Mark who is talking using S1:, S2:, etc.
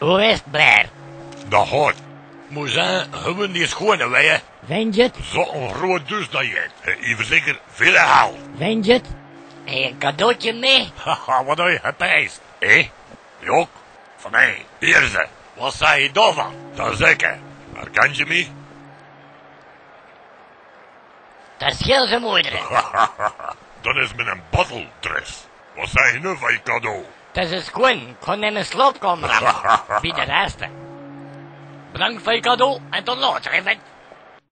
S1: Hoe is het, Blair?
S2: Dat gaat. Moezijn, hebben die schone wij,
S1: Vind je het?
S2: zo'n groot dus dat je hebt. Je verzekert veel haal.
S1: Vind je het? Heb je cadeautje mee?
S2: Haha, wat heb je gepijst? Hé? Jok? Van mij, hier ze. Wat zei je daarvan? Dat zeker. Herken je me?
S1: Dat scheelt zijn moeder.
S2: Dat is met een botteldress. Wat zei je nu van je cadeau?
S1: Het is een schoen. Ik kon in mijn slaapkamer af. Wie de rest. Bedankt voor je cadeau en tot later.